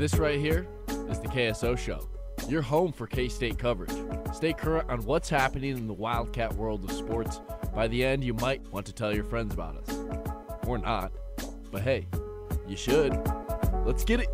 This right here is the KSO Show, your home for K State coverage. Stay current on what's happening in the Wildcat world of sports. By the end, you might want to tell your friends about us. Or not. But hey, you should. Let's get it.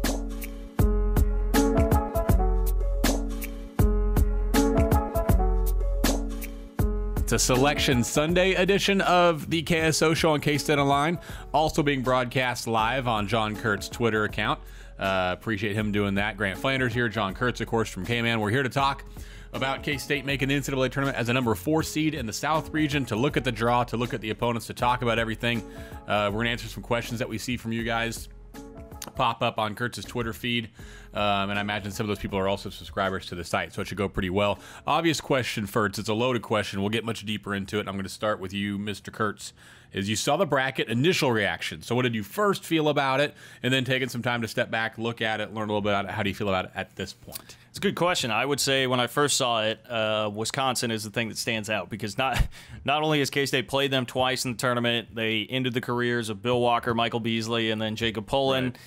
It's a Selection Sunday edition of the KSO Show on K State Online, also being broadcast live on John Kurtz's Twitter account. Uh, appreciate him doing that. Grant Flanders here, John Kurtz, of course, from K Man. We're here to talk about K State making the NCAA tournament as a number four seed in the South region, to look at the draw, to look at the opponents, to talk about everything. Uh, we're going to answer some questions that we see from you guys pop up on Kurtz's Twitter feed. Um, and I imagine some of those people are also subscribers to the site, so it should go pretty well. Obvious question first. It's a loaded question. We'll get much deeper into it. I'm going to start with you, Mr. Kurtz. Is you saw the bracket, initial reaction. So, what did you first feel about it? And then taking some time to step back, look at it, learn a little bit about it. How do you feel about it at this point? It's a good question. I would say when I first saw it, uh, Wisconsin is the thing that stands out because not not only has K State played them twice in the tournament, they ended the careers of Bill Walker, Michael Beasley, and then Jacob Pullen. Right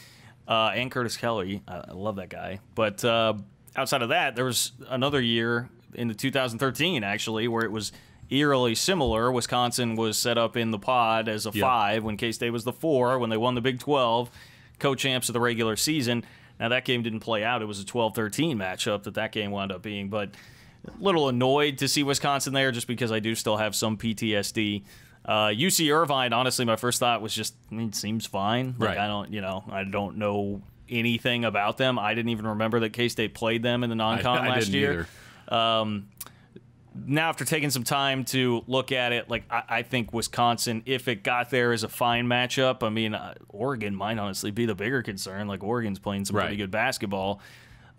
uh, and Curtis Kelly. I, I love that guy. But uh, outside of that, there was another year in the 2013 actually where it was eerily similar. Wisconsin was set up in the pod as a yep. five when K State was the four when they won the Big 12, co-champs of the regular season. Now that game didn't play out. It was a 12-13 matchup that that game wound up being, but a little annoyed to see Wisconsin there just because I do still have some PTSD uh, UC Irvine, honestly, my first thought was just, I mean, it seems fine. Like, right. I don't, you know, I don't know anything about them. I didn't even remember that K State played them in the non con last year. Um, now, after taking some time to look at it, like I, I, think Wisconsin, if it got there, is a fine matchup. I mean, uh, Oregon might honestly be the bigger concern. Like Oregon's playing some right. pretty good basketball.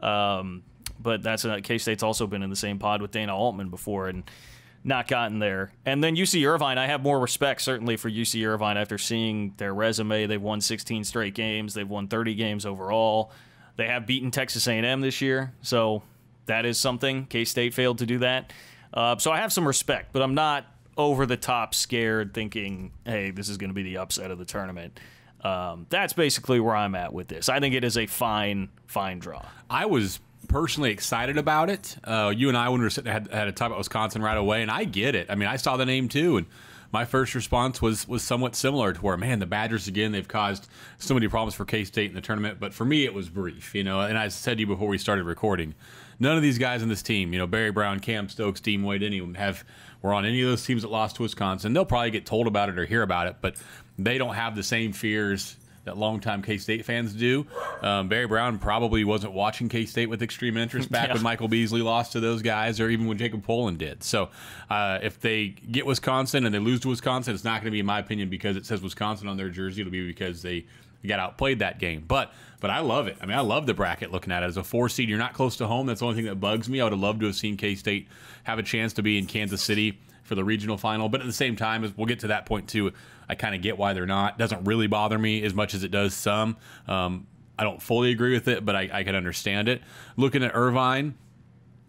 Um, but that's K State's also been in the same pod with Dana Altman before, and not gotten there. And then UC Irvine, I have more respect certainly for UC Irvine after seeing their resume. They've won 16 straight games. They've won 30 games overall. They have beaten Texas A&M this year, so that is something. K State failed to do that, uh, so I have some respect, but I'm not over the top scared, thinking, "Hey, this is going to be the upset of the tournament." Um, that's basically where I'm at with this. I think it is a fine, fine draw. I was personally excited about it. Uh, you and I, when we were sitting, had, had to talk about Wisconsin right away, and I get it. I mean, I saw the name too, and my first response was was somewhat similar to where, man, the Badgers again, they've caused so many problems for K State in the tournament. But for me, it was brief, you know. And I said to you before we started recording, none of these guys in this team, you know, Barry Brown, Kam Stokes, Dean Wade, any of them have were on any of those teams that lost to Wisconsin. They'll probably get told about it or hear about it, but they don't have the same fears that longtime K State fans do. Um, Barry Brown probably wasn't watching K State with extreme interest back yeah. when Michael Beasley lost to those guys, or even when Jacob Pullen did. So, uh, if they get Wisconsin and they lose to Wisconsin, it's not going to be, in my opinion, because it says Wisconsin on their jersey. It'll be because they got outplayed that game. But but I love it. I mean, I love the bracket looking at it as a four seed. You're not close to home. That's the only thing that bugs me. I would have loved to have seen K State have a chance to be in Kansas City for the regional final. But at the same time, as we'll get to that point too, I kind of get why they're not. Doesn't really bother me as much as it does some. Um, I don't fully agree with it, but I, I can understand it. Looking at Irvine,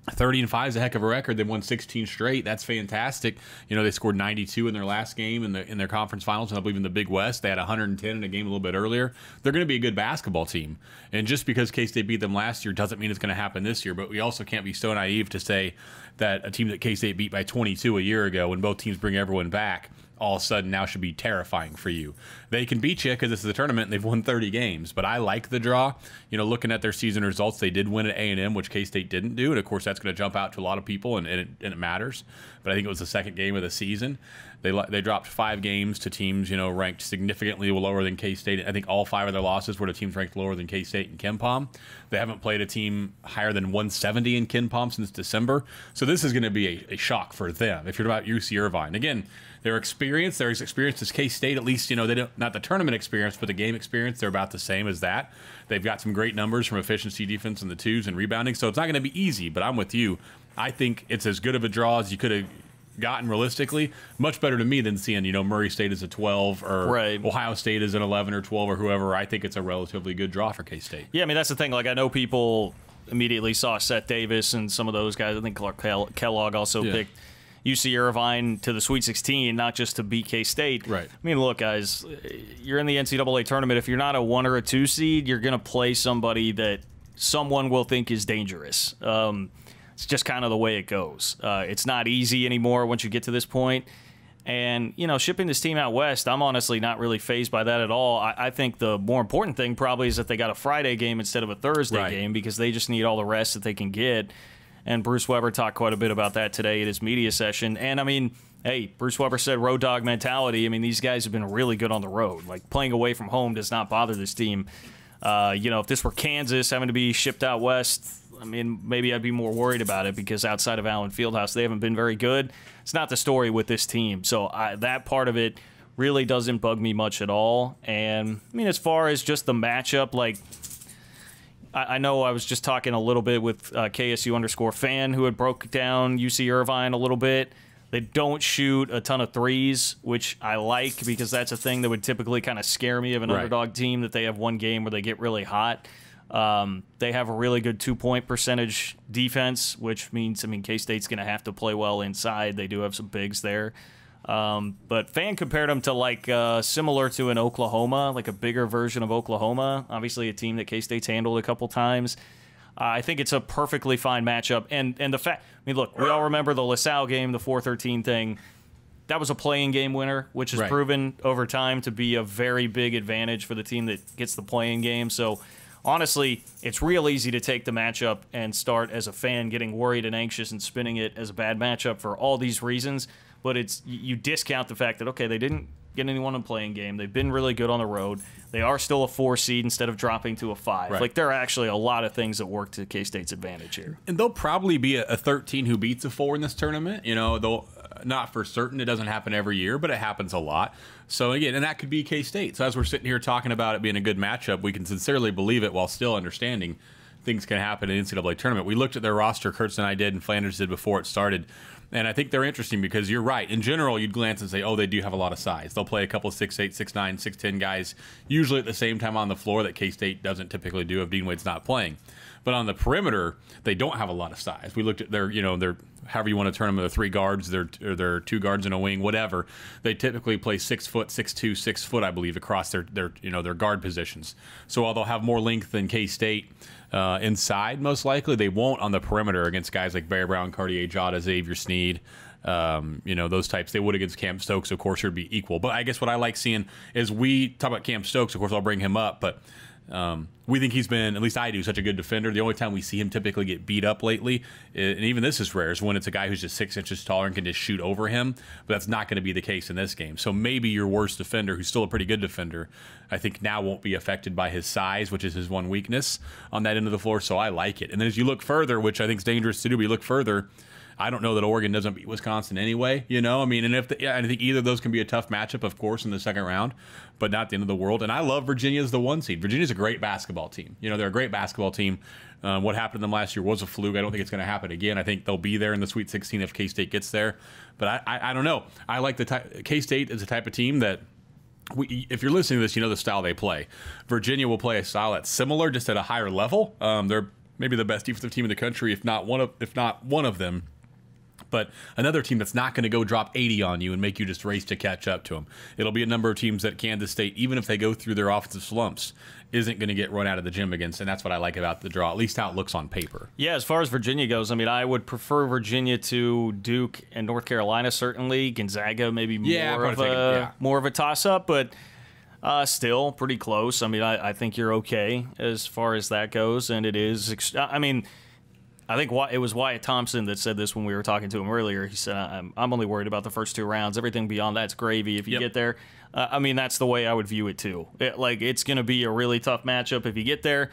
30 and 5 is a heck of a record. They won 16 straight. That's fantastic. You know, they scored 92 in their last game in the in their conference finals, and I believe in the Big West. They had 110 in a game a little bit earlier. They're going to be a good basketball team. And just because K State beat them last year doesn't mean it's going to happen this year. But we also can't be so naive to say that a team that K State beat by 22 a year ago, when both teams bring everyone back, all of a sudden now should be terrifying for you. They can beat you because this is a tournament and they've won 30 games. But I like the draw. You know, looking at their season results, they did win at A and M, which K State didn't do, and of course that's going to jump out to a lot of people, and, and, it, and it matters. But I think it was the second game of the season. They they dropped five games to teams you know ranked significantly lower than K State. I think all five of their losses were to teams ranked lower than K State and KenPom. They haven't played a team higher than 170 in KenPom since December. So this is going to be a, a shock for them. If you're about UC Irvine, again, their experience, their experience as K State, at least you know they don't not the tournament experience, but the game experience. They're about the same as that. They've got some great numbers from efficiency, defense, and the twos and rebounding. So it's not going to be easy. But I'm with you. I think it's as good of a draw as you could have gotten realistically, much better to me than seeing you know Murray State as a 12 or right. Ohio State as an 11 or 12 or whoever. I think it's a relatively good draw for K State. Yeah, I mean that's the thing. Like I know people immediately saw Seth Davis and some of those guys. I think Clark Kellogg also yeah. picked UC Irvine to the Sweet 16, not just to BK State. Right. I mean, look, guys, you're in the NCAA tournament. If you're not a one or a two seed, you're going to play somebody that someone will think is dangerous. Um, it's just kind of the way it goes. Uh, it's not easy anymore once you get to this point. And, you know, shipping this team out west, I'm honestly not really phased by that at all. I, I think the more important thing probably is that they got a Friday game instead of a Thursday Right. game because they just need all the rest that they can get. And Bruce Weber talked quite a bit about that today at his media session. And I mean, hey, Bruce Weber said road dog mentality. I mean, these guys have been really good on the road. Like playing away from home does not bother this team. Uh, you know, if this were Kansas having to be shipped out west, I mean, maybe I'd be more worried about it because outside of Allen Fieldhouse, they haven't been very good. It's not the story with this team. So I, that part of it really doesn't bug me much at all. And I mean, as far as just the matchup, like I I know I was just talking a little bit with uh, KSU underscore fan who had broke down UC Irvine a little bit. They don't shoot a ton of threes, which I like because that's a thing that would typically kind of scare me of an Right. underdog team that they have one game where they get really hot. Um, they have a really good two point percentage defense, which means, I mean, K State's going to have to play well inside. They do have some bigs there. Um, but Fan compared them to like uh, similar to an Oklahoma, like a bigger version of Oklahoma. Obviously, a team that K State's handled a couple times. Uh, I think it's a perfectly fine matchup. And and the fact, I mean, look, we all remember the LaSalle game, the 4-13 thing. That was a playing game winner, which has Right. proven over time to be a very big advantage for the team that gets the playing game. So. Honestly, it's real easy to take the matchup and start as a fan getting worried and anxious and spinning it as a bad matchup for all these reasons. But it's you discount the fact that okay, they didn't get anyone in playing game. They've been really good on the road. They are still a four seed instead of dropping to a five. Right. Like there are actually a lot of things that work to K State's advantage here. and they'll probably be a, a 13 who beats a four in this tournament. You know, they'll uh, not for certain. It doesn't happen every year, but it happens a lot. So again, and that could be K State. So as we're sitting here talking about it being a good matchup, we can sincerely believe it while still understanding things can happen in NCAA tournament. We looked at their roster, Kurtz and I did, and Flanders did before it started. And I think they're interesting because you're right. In general, you'd glance and say, oh, they do have a lot of size. They'll play a couple 6'8, 6'9, 6'10 guys, usually at the same time on the floor that K State doesn't typically do if Dean Wade's not playing. But on the perimeter, they don't have a lot of size. We looked at their, you know, their however you want to turn them, their three guards, their they're two guards and a wing, whatever. They typically play six foot, six two, six foot, I believe, across their their you know their guard positions. So while they'll have more length than K State uh, inside, most likely they won't on the perimeter against guys like Barry Brown, Cartier Diarra, Xavier Sneed. Um, you know those types. They would against Kam Stokes, of course, would be equal. But I guess what I like seeing is we talk about Kam Stokes. Of course, I'll bring him up, but um, we think he's been, at least I do, such a good defender. The only time we see him typically get beat up lately, and even this is rare, is when it's a guy who's just six inches taller and can just shoot over him. But that's not going to be the case in this game. So maybe your worst defender, who's still a pretty good defender, I think now won't be affected by his size, which is his one weakness on that end of the floor. So I like it. And then as you look further, which I think is dangerous to do, we look further. I don't know that Oregon doesn't beat Wisconsin anyway. You know, I mean, and if the, yeah, I think either of those can be a tough matchup, of course, in the second round, but not the end of the world. And I love Virginia as the one seed. Virginia's a great basketball team. You know, they're a great basketball team. Uh, what happened to them last year was a fluke. I don't think it's going to happen again. I think they'll be there in the Sweet 16 if K State gets there. But I, I, I don't know. I like the. K State is the type of team that we, if you're listening to this, you know the style they play. Virginia will play a style that's similar, just at a higher level. Um, they're maybe the best defensive team in the country, if not one of, if not one of them. But another team that's not going to go drop 80 on you and make you just race to catch up to them. It'll be a number of teams that Kansas State, even if they go through their offensive slumps, isn't going to get run out of the gym against. And that's what I like about the draw, at least how it looks on paper. Yeah, as far as Virginia goes, I mean, I would prefer Virginia to Duke and North Carolina. Certainly, Gonzaga maybe more Yeah, I'd of a it, yeah. more of a toss up, but uh, still pretty close. I mean, I, I think you're okay as far as that goes, and it is. I mean, I think it was Wyatt Thompson that said this when we were talking to him earlier. He said, "I'm I'm only worried about the first two rounds. Everything beyond that's gravy. If you Yep. get there, uh, I mean, that's the way I would view it too. It, like it's going to be a really tough matchup if you get there."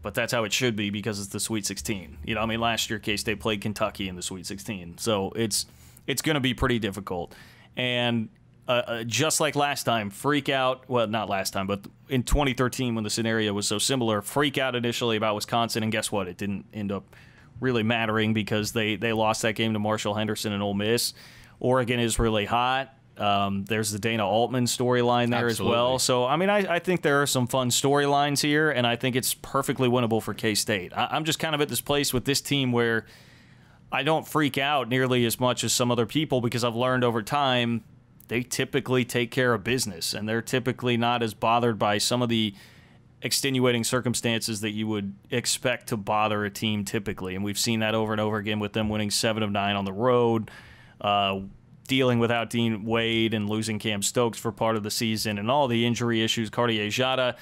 but that's how it should be because it's the Sweet 16. You know, I mean, last year K State played Kentucky in the Sweet 16, so it's it's going to be pretty difficult. And uh, uh, just like last time, freak out. Well, not last time, but in 2013 when the scenario was so similar, freak out initially about Wisconsin, and guess what? It didn't end up really mattering because they they lost that game to Marshall Henderson and Ole Miss. Oregon is really hot. Um, there's the Dana Altman storyline there as well. So, I mean, I, I think there are some fun storylines here, and I think it's perfectly winnable for K State. I'm just kind of at this place with this team where I don't freak out nearly as much as some other people because I've learned over time they typically take care of business and they're typically not as bothered by some of the extenuating circumstances that you would expect to bother a team typically. And we've seen that over and over again with them winning seven of nine on the road, uh, dealing without Dean Wade and losing Kam Stokes for part of the season, and all the injury issues, Cartier Diarra.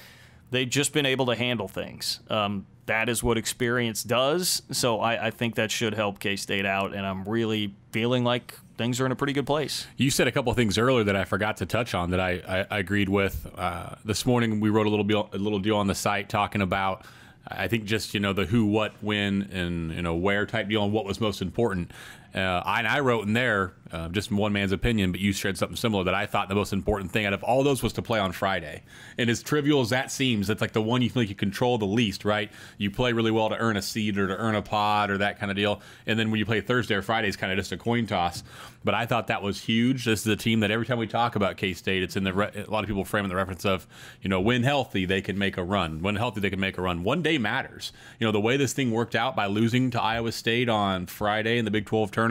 They've just been able to handle things. Um, that is what experience does. So I, I think that should help K State out. And I'm really feeling like things are in a pretty good place. You said a couple of things earlier that I forgot to touch on that I, I, I agreed with. Uh, this morning we wrote a little deal, a little deal on the site talking about. I think just you know the who, what, when, and you know where type deal, and what was most important. Uh, I, and I wrote in there uh, just one man's opinion, but you shared something similar that I thought the most important thing out of all those was to play on Friday. And as trivial as that seems, it's like the one you feel like you control the least, right? You play really well to earn a seed or to earn a pod or that kind of deal. And then when you play Thursday or Friday, it's kind of just a coin toss. But I thought that was huge. This is a team that every time we talk about K State, it's in the re- a lot of people frame the reference of, you know, when healthy, they can make a run. When healthy, they can make a run. One day matters. You know, the way this thing worked out by losing to Iowa State on Friday in the Big 12 tournament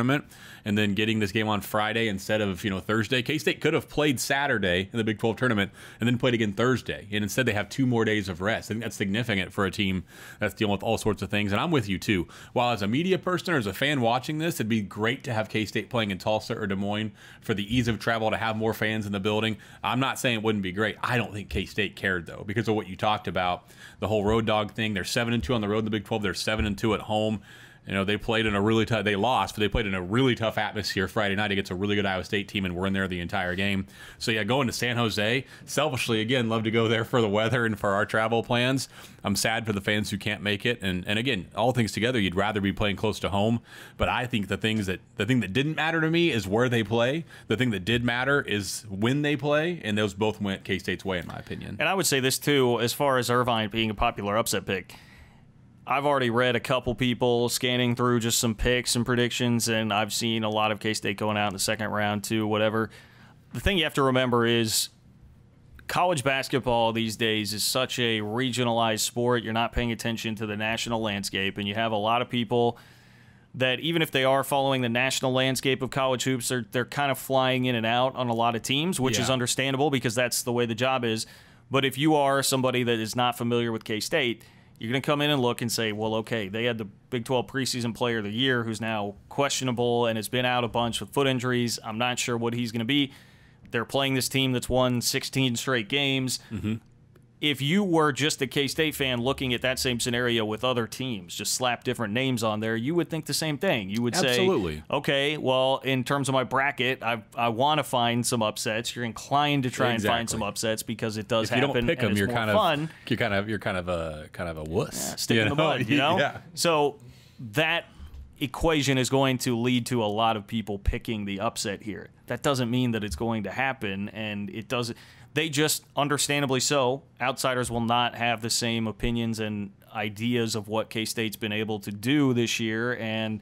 and then getting this game on Friday instead of you know Thursday. K State could have played Saturday in the Big 12 tournament and then played again Thursday, and instead they have two more days of rest. I think that's significant for a team that's dealing with all sorts of things. And I'm with you too. While as a media person or as a fan watching this, it'd be great to have K State playing in Tulsa or Des Moines for the ease of travel to have more fans in the building. I'm not saying it wouldn't be great. I don't think K State cared though because of what you talked about the whole road dog thing. They're seven and two on the road in the Big 12. They're seven and two at home. You know, they played in a really tough. They lost, but they played in a really tough atmosphere Friday night against a really good Iowa State team, and we're in there the entire game. So yeah, going to San Jose. Selfishly, again, love to go there for the weather and for our travel plans. I'm sad for the fans who can't make it, and and again, all things together, you'd rather be playing close to home. But I think the things that the thing that didn't matter to me is where they play. The thing that did matter is when they play, and those both went K State's way, in my opinion. And I would say this too, as far as Irvine being a popular upset pick I've already read a couple people scanning through just some picks and predictions, and I've seen a lot of K State going out in the second round too, whatever. The thing you have to remember is college basketball these days is such a regionalized sport. You're not paying attention to the national landscape, and you have a lot of people that even if they are following the national landscape of college hoops, they're they're kind of flying in and out on a lot of teams, which yeah. is understandable because that's the way the job is. But if you are somebody that is not familiar with K State, you're going to come in and look and say, well, okay, they had the Big 12 preseason player of the year who's now questionable and has been out a bunch with foot injuries. I'm not sure what he's going to be. They're playing this team that's won 16 straight games. Mm-hmm if you were just a K State fan looking at that same scenario with other teams, just slap different names on there, you would think the same thing. You would say, Absolutely. say, okay, well, in terms of my bracket, I, I want to find some upsets. You're inclined to try exactly. and find some upsets because it does if happen. You don't pick them, you're kind of fun. you're kind of you're kind of a kind of a wuss. Yeah, stick in the mud, you know. yeah. So that equation is going to lead to a lot of people picking the upset here. That doesn't mean that it's going to happen, and it doesn't they just, understandably so, outsiders will not have the same opinions and ideas of what K State's been able to do this year and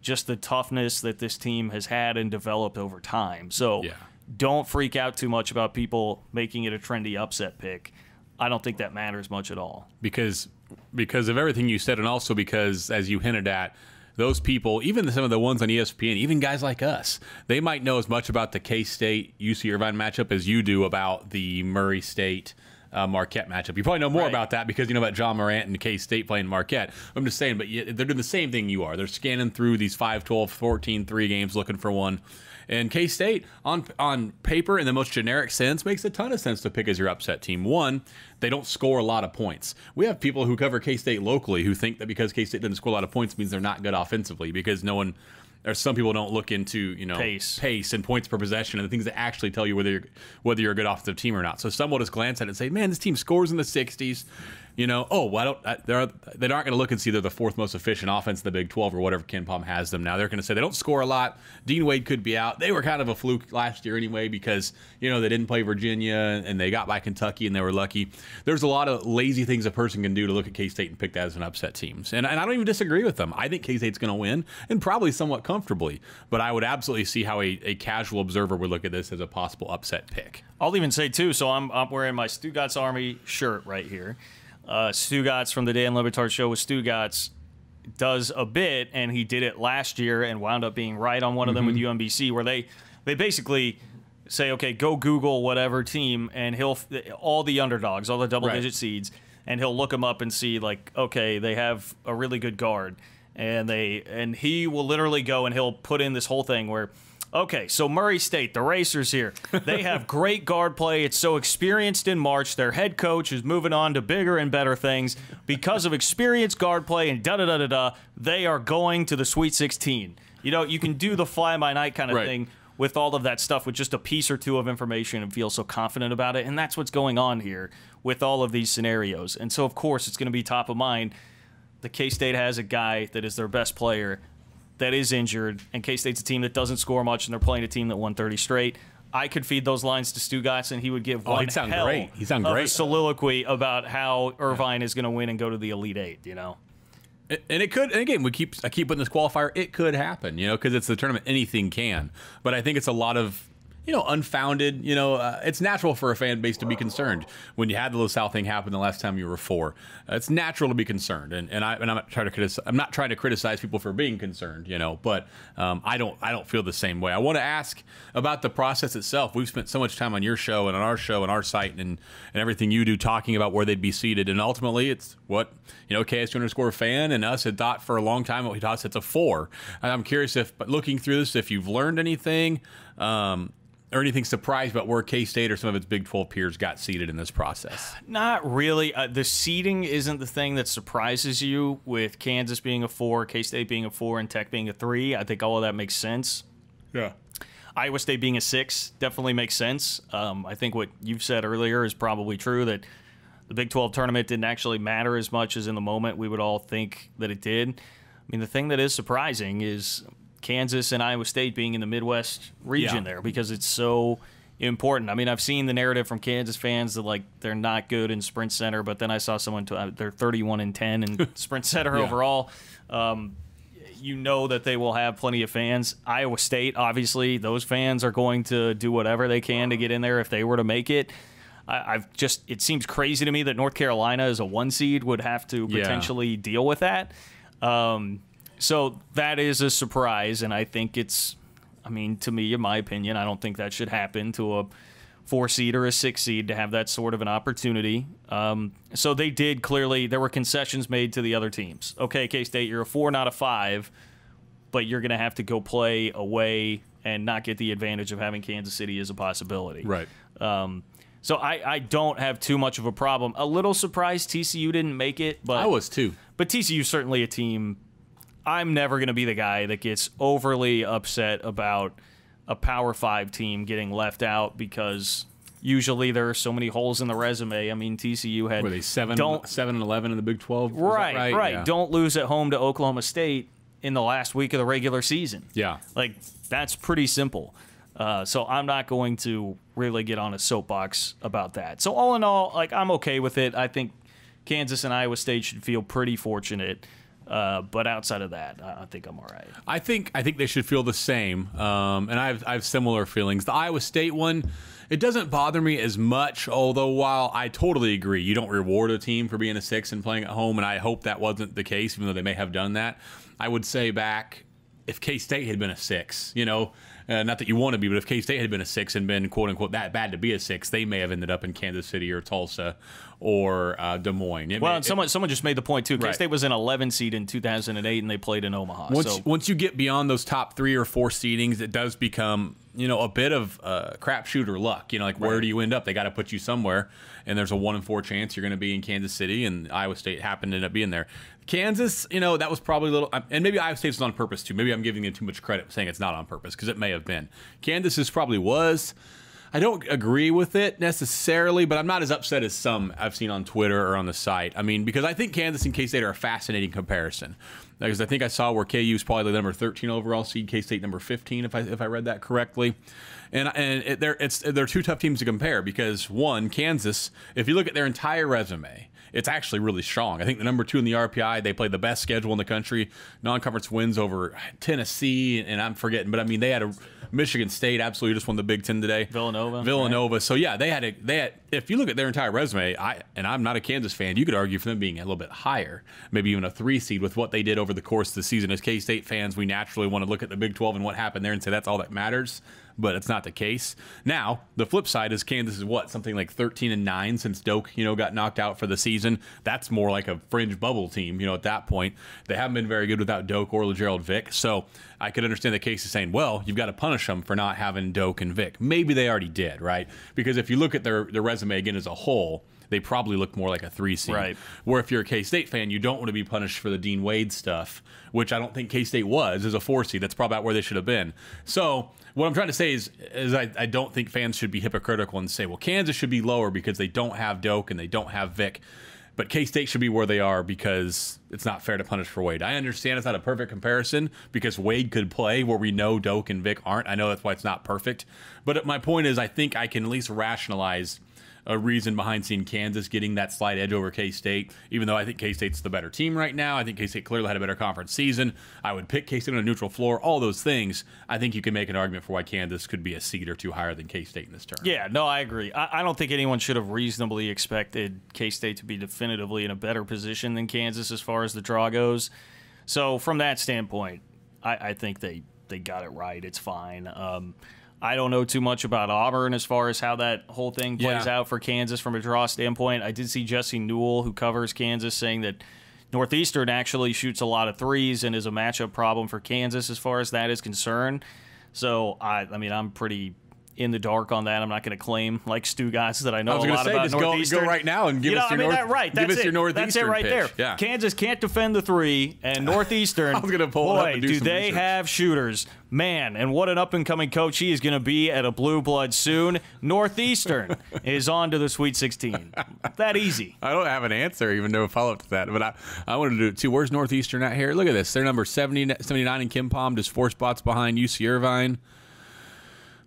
just the toughness that this team has had and developed over time. So yeah. don't freak out too much about people making it a trendy upset pick. I don't think that matters much at all. Because because of everything you said and also because as you hinted at those people, even some of the ones on ESPN, even guys like us, they might know as much about the K State UC Irvine matchup as you do about the Murray State. Uh, Marquette matchup. You probably know more right. about that because you know about Ja Morant and K State playing Marquette. I'm just saying, but they're doing the same thing you are. They're scanning through these 5, 12, 14, 3 games looking for one. And K State, on on paper, in the most generic sense, makes a ton of sense to pick as your upset team. One, they don't score a lot of points. We have people who cover K State locally who think that because K State doesn't score a lot of points means they're not good offensively because no one or some people don't look into you know pace, pace and points per possession and the things that actually tell you whether you're whether you're a good offensive team or not. So some will just glance at it and say, "Man, this team scores in the 60s you know, oh, why don't uh, they're they aren't going to look and see they're the fourth most efficient offense in the Big 12 or whatever KenPom has them now. They're going to say they don't score a lot. Dean Wade could be out. They were kind of a fluke last year anyway because you know they didn't play Virginia and they got by Kentucky and they were lucky. There's a lot of lazy things a person can do to look at K State and pick that as an upset team, and, and I don't even disagree with them. I think K State's going to win and probably somewhat comfortably, but I would absolutely see how a, a casual observer would look at this as a possible upset pick. I'll even say too. So I'm, I'm wearing my Stugotz Army shirt right here uh, Stugotz from the Dan Le Batard show with Stu Stugotz. does a bit, and he did it last year and wound up being right on one of them with UMBC, where they they basically say, okay, go Google whatever team, and he'll all the underdogs, all the double Right. digit seeds, and he'll look them up and see like, okay, they have a really good guard, and they and he will literally go and he'll put in this whole thing where. Okay, so Murray State, the Racers here, they have great guard play. It's so experienced in March. Their head coach is moving on to bigger and better things because of experienced guard play and da da da da da. They are going to the Sweet 16. You know, you can do the fly by night kind of Right. thing with all of that stuff with just a piece or two of information and feel so confident about it. And that's what's going on here with all of these scenarios. And so, of course, it's going to be top of mind. The K State has a guy that is their best player that is injured, and K State's a team that doesn't score much, and they're playing a team that won 30 straight. I could feed those lines to Stugotz, and he would give Oh, one sound hell great. He'd sound of a great. soliloquy about how Irvine is going to win and go to the Elite Eight. You know, And it could, and again, we keep I keep putting this qualifier. It could happen, you know, because it's the tournament. Anything can, but I think it's a lot of you know unfounded. You know, uh, it's natural for a fan base to be concerned when you had the LaSalle thing happen the last time you were four. Uh, it's natural to be concerned, and, and I and I'm not trying to criticize. I'm not trying to criticize people for being concerned, you know, but um, I don't I don't feel the same way. I want to ask about the process itself. We've spent so much time on your show and on our show and our site and and everything you do talking about where they'd be seated, and ultimately it's what you know KSU underscore fan and us had thought for a long time. What we thought it's a four. And I'm curious if, looking through this, if you've learned anything. Um, or anything surprised about where K State or some of its Big 12 peers got seated in this process? not really. Uh, the seeding isn't the thing that surprises you with Kansas being a four, K State being a four, and Tech being a three. I think all of that makes sense. Yeah. Iowa State being a six definitely makes sense. Um, I think what you've said earlier is probably true that the Big 12 tournament didn't actually matter as much as in the moment we would all think that it did. I mean, the thing that is surprising is Kansas and Iowa State being in the Midwest region Yeah. there because it's so important. I mean, I've seen the narrative from Kansas fans that like they're not good in Sprint Center, but then I saw someone to, uh, they're 31 and 10 in Sprint Center overall. Um, you know that they will have plenty of fans. Iowa State, obviously, those fans are going to do whatever they can to get in there if they were to make it. I, I've just, it seems crazy to me that North Carolina as a one seed would have to Yeah. potentially deal with that. Um, so that is a surprise, and I think it's, I mean, to me, in my opinion, I don't think that should happen to a four seed or a six seed to have that sort of an opportunity. Um, so they did clearly, there were concessions made to the other teams. Okay, K State, you're a four, not a five, but you're going to have to go play away and not get the advantage of having Kansas City as a possibility. Right. Um, so I, I don't have too much of a problem. A little surprised TCU didn't make it, but I was too. but TCU's certainly a team. I'm never going to be the guy that gets overly upset about a Power Five team getting left out because usually there are so many holes in the resume. I mean, TCU had Were they seven, Don't seven and eleven in the Big Twelve? Right, right, right. Yeah. Don't lose at home to Oklahoma State in the last week of the regular season. Yeah. Like that's pretty simple. Uh, so I'm not going to really get on a soapbox about that. So all in all, like I'm okay with it. I think Kansas and Iowa State should feel pretty fortunate. Uh, but outside of that, I think I'm all right. I think I think they should feel the same, um, and I have I have similar feelings. The Iowa State one, it doesn't bother me as much. Although while I totally agree, you don't reward a team for being a six and playing at home, and I hope that wasn't the case, even though they may have done that. I would say back if K State had been a six, you know, uh, not that you want to be, but if K State had been a six and been quote unquote that bad to be a six, they may have ended up in Kansas City or Tulsa or uh, Des Moines. It Well, may- and someone someone just made the point too. K Right. State was an 11 seed in 2008, and they played in Omaha. Once so once you get beyond those top three or four seedings, it does become you know a bit of uh, crapshoot or luck. You know, like where do you end up? They got to put you somewhere, and there's a one in four chance you're going to be in Kansas City, and Iowa State happened to end up being there. Kansas, you know, that was probably a little, and maybe Iowa State was on purpose too. Maybe I'm giving them too much credit saying it's not on purpose because it may have been. Kansas probably was. I don't agree with it necessarily, but I'm not as upset as some I've seen on Twitter or on the site. I mean, because I think Kansas and K State are a fascinating comparison. Because I think I saw where KU is probably the number 13 overall seed, K State number 15, if I if I read that correctly. And and it, they're it's they're two tough teams to compare because one Kansas, if you look at their entire resume, it's actually really strong. I think the number two in the RPI, they play the best schedule in the country. Non-conference wins over Tennessee, and I'm forgetting, but I mean they had a Michigan State absolutely just won the Big Ten today. Villanova, Villanova. So yeah, they had a they had if you look at their entire resume, I and I'm not a Kansas fan, you could argue for them being a little bit higher, maybe even a three seed with what they did over the course of the season. As K State fans, we naturally want to look at the Big 12 and what happened there and say that's all that matters but it's not the case. Now, the flip side is Kansas is what something like 13 and 9 since Dok, you know, got knocked out for the season. That's more like a fringe bubble team, you know, at that point. They haven't been very good without Dok or Lagerald Vick. So, I could understand the case of saying, well, you've got to punish them for not having Dok and Vick. Maybe they already did, right? Because if you look at their their resume again as a whole, they probably look more like a three seed. Right. Where if you're a K State fan, you don't want to be punished for the Dean Wade stuff, which I don't think K State was as a four seed. That's probably about where they should have been. So what I'm trying to say is, is I, I don't think fans should be hypocritical and say, well, Kansas should be lower because they don't have Dok and they don't have Vick. But K State should be where they are because it's not fair to punish for Wade. I understand it's not a perfect comparison because Wade could play where we know Dok and Vick aren't. I know that's why it's not perfect. But my point is, I think I can at least rationalize a reason behind seeing Kansas getting that slight edge over K State, even though I think K State's the better team right now. I think K State clearly had a better conference season. I would pick K State on a neutral floor, all those things. I think you can make an argument for why Kansas could be a seed or two higher than K State in this term. Yeah, no, I agree. I, I don't think anyone should have reasonably expected K State to be definitively in a better position than Kansas as far as the draw goes. So, from that standpoint, I, I think they, they got it right. It's fine. Um, I don't know too much about Auburn as far as how that whole thing plays Yeah. out for Kansas from a draw standpoint. I did see Jesse Newell, who covers Kansas, saying that Northeastern actually shoots a lot of threes and is a matchup problem for Kansas as far as that is concerned. So I, I mean, I'm pretty in the dark on that. I'm not going to claim like Stugotz that I know I was a lot say, about just go- go right now and give you know, us your I mean, North- that, right. give That's us it. your That's it Northeastern right there. Yeah. Kansas can't defend the three, and Northeastern. I was gonna pull it up boy, and do do they research. have shooters, man? And what an up and coming coach he is going to be at a blue blood soon. Northeastern is on to the Sweet 16. That easy. I don't have an answer, even though a follow up to that. But I, I wanted to do it too. Where's Northeastern at here? Look at this. They're number 70, 79 in KenPom, just four spots behind UC Irvine.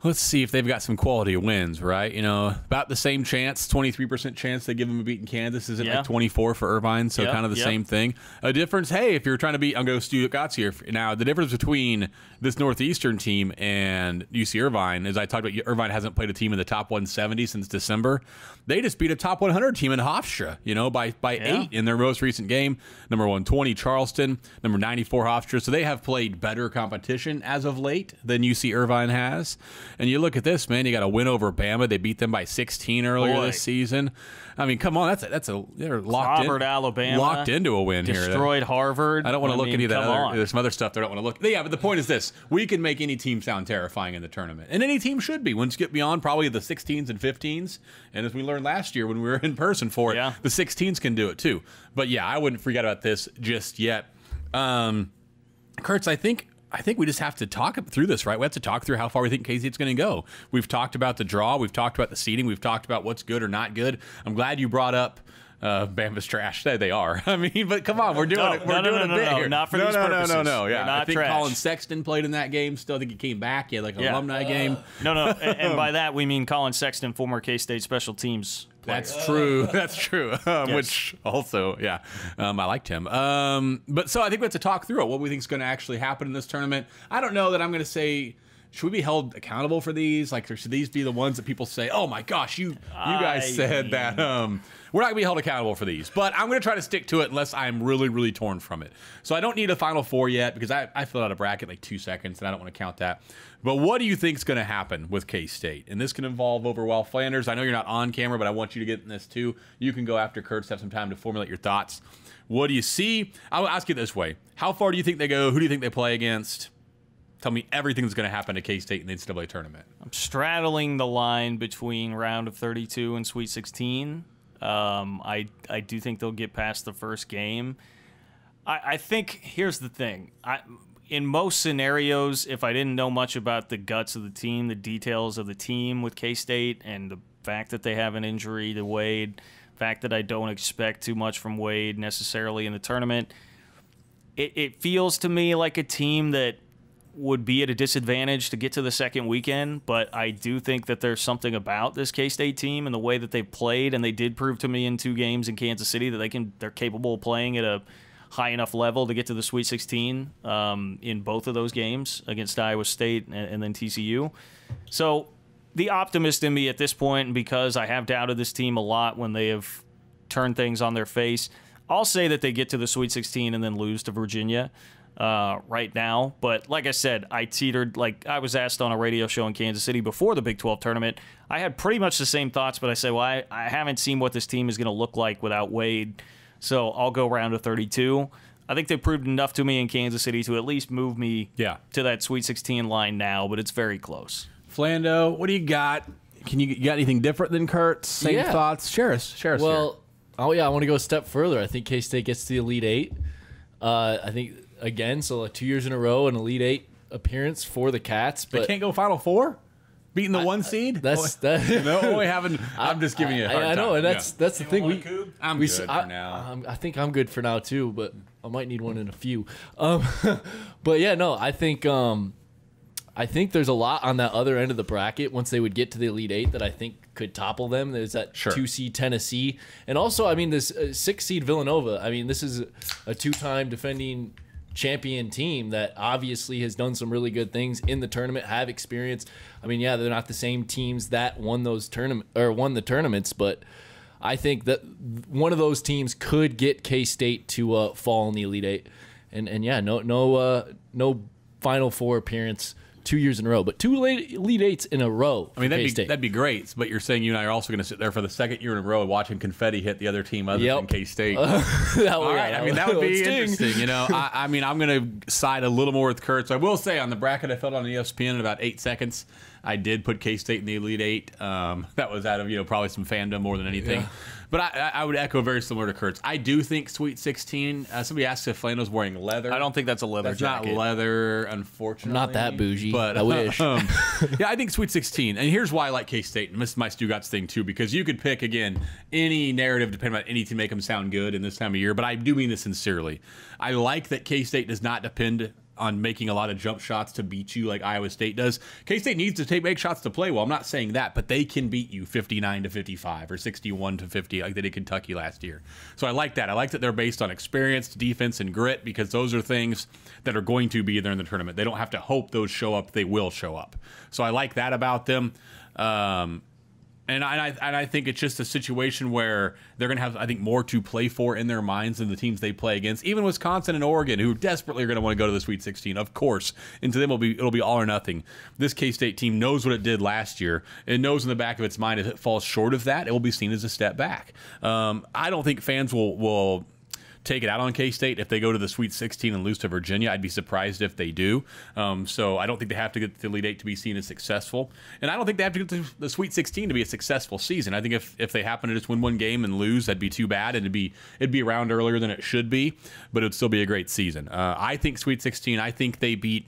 Let's see if they've got some quality wins, right? You know, about the same chance, 23% chance they give them a beat in Kansas. Is it Yeah. like 24 for Irvine? So Yep, kind of the yep. same thing. A difference, hey, if you're trying to beat, I'm going to Stugotz here. Now, the difference between this Northeastern team and UC Irvine is I talked about Irvine hasn't played a team in the top 170 since December. They just beat a top 100 team in Hofstra, you know, by, by Yeah. eight in their most recent game. Number 120, Charleston. Number 94, Hofstra. So they have played better competition as of late than UC Irvine has. And you look at this, man, you got a win over Bama. They beat them by 16 earlier Boy. this season. I mean, come on, that's a, that's a they're locked Robert, in, Alabama, locked into a win here. Destroyed Harvard. I don't want to look mean, any of that. Other, there's some other stuff I don't want to look. Yeah, but the point is this: we can make any team sound terrifying in the tournament, and any team should be. Once you get beyond probably the 16s and 15s, and as we learned last year when we were in person for it, Yeah. the 16s can do it too. But yeah, I wouldn't forget about this just yet. Um, Kurtz, I think I think we just have to talk through this, right? We have to talk through how far we think KZ's going to go. We've talked about the draw, we've talked about the seeding, we've talked about what's good or not good. I'm glad you brought up uh, Bama's trash. They, they are. I mean, but come on, we're doing No, it. We're no, no, doing no, a bit no, here. not for no, these no, purposes. No, no, no, They're Yeah, I think trash. Collin Sexton played in that game. Still think he came back. He had like an Yeah. alumni game. No, no, and, and by that we mean Collin Sexton, former K State special teams. That's true. That's true. Um, Yes. Which also, yeah, um, I liked him. Um, but so I think we have to talk through it. What we think is going to actually happen in this tournament. I don't know that I'm going to say. Should we be held accountable for these? Like, should these be the ones that people say, "Oh my gosh, you you guys I said that"? Um, we're not going to be held accountable for these, but I'm going to try to stick to it unless I'm really, really torn from it. So I don't need a final four yet because I, I filled out a bracket like two seconds and I don't want to count that. But what do you think is going to happen with K State? And this can involve Overwell Flanders. I know you're not on camera, but I want you to get in this too. You can go after Kurtz, have some time to formulate your thoughts. What do you see? I'll ask you this way How far do you think they go? Who do you think they play against? Tell me everything that's going to happen to K State in the NCAA tournament. I'm straddling the line between round of 32 and Sweet 16. Um, I I do think they'll get past the first game. I, I think here's the thing. I in most scenarios, if I didn't know much about the guts of the team, the details of the team with K State, and the fact that they have an injury to Wade, fact that I don't expect too much from Wade necessarily in the tournament, it, it feels to me like a team that would be at a disadvantage to get to the second weekend, but I do think that there's something about this K State team and the way that they've played, and they did prove to me in two games in Kansas City that they can they're capable of playing at a high enough level to get to the Sweet 16 um, in both of those games against Iowa State and, and then TCU. So the optimist in me at this point, point, because I have doubted this team a lot when they have turned things on their face, I'll say that they get to the Sweet 16 and then lose to Virginia uh, right now. But like I said, I teetered, like I was asked on a radio show in Kansas City before the Big 12 tournament. I had pretty much the same thoughts, but I said, well, I, I haven't seen what this team is going to look like without Wade. So I'll go round to 32. I think they proved enough to me in Kansas City to at least move me Yeah. to that Sweet 16 line now, but it's very close. Flando, what do you got? Can you, you got anything different than Kurtz? Same Yeah. thoughts? Share us. Share us. Well, oh yeah, I want to go a step further. I think K State gets to the Elite Eight. Uh, I think again, so like two years in a row, an Elite Eight appearance for the Cats. But They can't go Final Four, beating the one seed. that's that. no, only having. I'm just giving you. A hard I, I know, time. and that's Yeah. that's the thing. We I'm we good s- for now. I'm- I think I'm good for now too, but I might need one in a few. Um, but yeah, no, I think um, I think there's a lot on that other end of the bracket once they would get to the Elite Eight that I think could topple them. There's that Sure. two seed Tennessee, and also I mean this uh, six seed Villanova. I mean this is a two time defending champion team that obviously has done some really good things in the tournament, have experience. I mean, yeah, they're not the same teams that won those tournament or won the tournaments, but I think that one of those teams could get K State to uh, fall in the Elite Eight, and and yeah, no no uh, no Final Four appearance two years in a row, but two late Elite Eights in a row. I mean, that'd be, K-State. that'd be great, but you're saying you and I are also going to sit there for the second year in a row watching confetti hit the other team other Yep. than K State. That All would- I mean that would be sting. interesting. You know, I, I mean I'm going to side a little more with Kurt. So I will say on the bracket I filled on ESPN in about eight seconds, I did put K State in the Elite Eight. Um, that was out of you know probably some fandom more than anything. But I, I I would echo very similar to Kurtz. I do think Sweet 16. Uh, somebody asked if Flano's wearing leather. I don't think that's a leather That's jacket. not leather, unfortunately. Not that bougie. But I wish. um, yeah, I think Sweet 16. And here's why I like K State. And this is my Stugotz thing too, because you could pick again any narrative depending on any to make them sound good in this time of year. But I do mean this sincerely. I like that K State does not depend on making a lot of jump shots to beat you like Iowa State does. K State needs to take make shots to play well. I'm not saying that, but they can beat you 59 to 55 or 61 to 50 like they did Kentucky last year. So I like that. I like that they're based on experience, defense, and grit because those are things that are going to be there in the tournament. They don't have to hope those show up; they will show up. So I like that about them. Um, and I, and I think it's just a situation where they're going to have, I think, more to play for in their minds than the teams they play against. Even Wisconsin and Oregon, who desperately are going to want to go to the Sweet 16, of course. And to them, it'll be it'll be all or nothing. This K State team knows what it did last year. It knows in the back of its mind if it falls short of that, it will be seen as a step back. Um, I don't think fans will will take it out on K State if they go to the Sweet 16 and lose to Virginia. I'd be surprised if they do. Um, so I don't think they have to get to the Elite Eight to be seen as successful, and I don't think they have to get to the Sweet 16 to be a successful season. I think if if they happen to just win one game and lose, that'd be too bad, and it'd be it'd be around earlier than it should be, but it'd still be a great season. Uh, I think Sweet 16. I think they beat.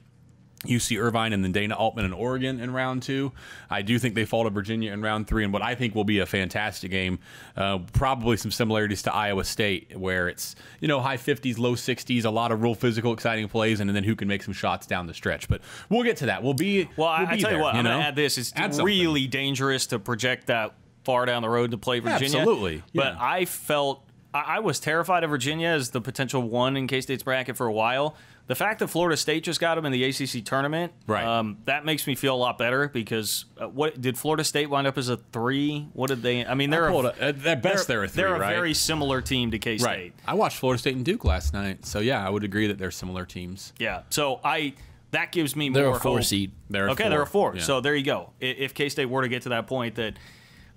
UC Irvine and then Dana Altman in Oregon in round two. I do think they fall to Virginia in round three, and what I think will be a fantastic game. Uh, probably some similarities to Iowa State, where it's you know high 50s, low 60s, a lot of real physical, exciting plays, and then who can make some shots down the stretch. But we'll get to that. We'll be Well, we'll I, I be tell you there, what, I'm going to add this. It's Add really dangerous to project that far down the road to play Virginia. Absolutely, But yeah. I felt I, I was terrified of Virginia as the potential one in K State's bracket for a while. The fact that Florida State just got them in the ACC tournament, Right. Um, that makes me feel a lot better because uh, what did Florida State wind up as a three? What did they? I mean, they're I a, a- at- best they're a three, They're a right? very similar team to K State. right. I watched Florida State and Duke last night, so yeah, I would agree that they're similar teams. Yeah. So I that gives me They're more a four hope. seed. They're okay, four, they're a four. yeah. So there you go. If K State were to get to that point that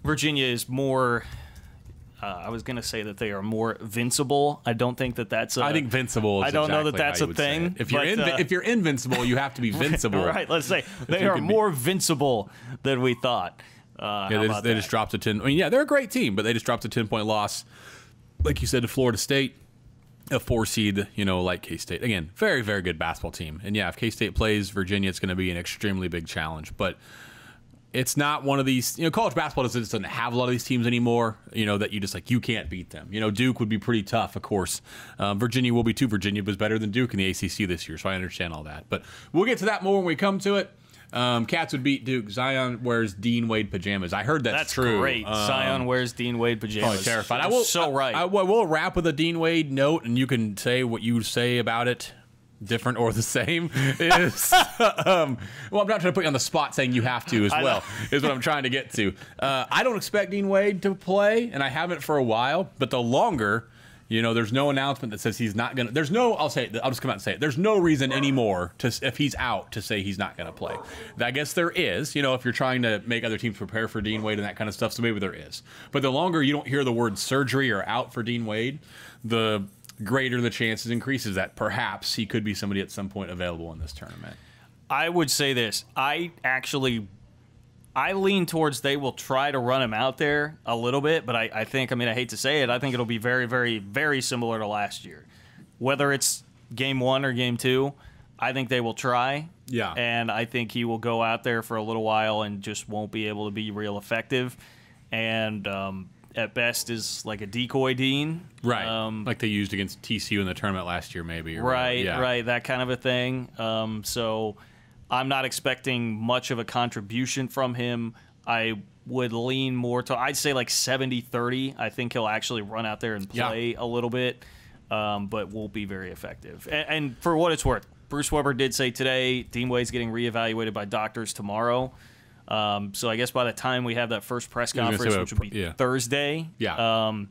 Virginia is more. Uh, I was going to say that they are more invincible. I don't think that that's. A, I think vincible. Is I don't know that that's a you would say thing. If you're but, invi- uh, if you're invincible, you have to be vincible. right. Let's say they are could be- more vincible than we thought. Uh, Yeah, they, just, they just dropped a 10. I mean, yeah, they're a great team, but they just dropped a 10 point loss, like you said, to Florida State, a four seed, you know, like K State. Again, very, very good basketball team. And yeah, if K State plays Virginia, it's going to be an extremely big challenge. But it's not one of these, you know, college basketball doesn't, doesn't have a lot of these teams anymore, you know, that you just like, you can't beat them. You know, Duke would be pretty tough, of course. Um, Virginia will be too. Virginia was better than Duke in the ACC this year, so I understand all that. But we'll get to that more when we come to it. Um, Cats would beat Duke. Zion wears Dean Wade pajamas. I heard that's, That's true. great. Um, Zion wears Dean Wade Probably pajamas. terrified. I will So right. I, I will wrap with a Dean Wade note, and you can say what you say about it. Different or the same is um, well i'm not trying to put you on the spot saying you have to as well is what i'm trying to get to uh, i don't expect dean wade to play and i haven't for a while but the longer you know, there's no announcement that says he's not going to. There's no, I'll say, it, I'll just come out and say it. There's no reason anymore to, if he's out, to say he's not going to play. I guess there is, you know, if you're trying to make other teams prepare for Dean Wade and that kind of stuff. So maybe there is. But the longer you don't hear the word surgery or out for Dean Wade, the greater the chances increases that perhaps he could be somebody at some point available in this tournament. I would say this. I actually I lean towards they will try to run him out there a little bit, but I, I, think, I mean, I hate to say it, I think it'll be very, very, very similar to last year. Whether it's game one or game two, I think they will try. Yeah. And I think he will go out there for a little while and just won't be able to be real effective. And um, at best is like a decoy dean. Right. Um, like they used against TCU in the tournament last year, maybe. Right, yeah. right. That kind of a thing. Um, so I'm not expecting much of a contribution from him. I would lean more to, I'd say like 70 30. I think he'll actually run out there and play yeah. a little bit, um, but won't be very effective. And, and, for what it's worth, Bruce Weber did say today Dean Wade's getting reevaluated by doctors tomorrow. Um, so I guess by the time we have that first press conference, which would be yeah. Thursday, yeah. Um,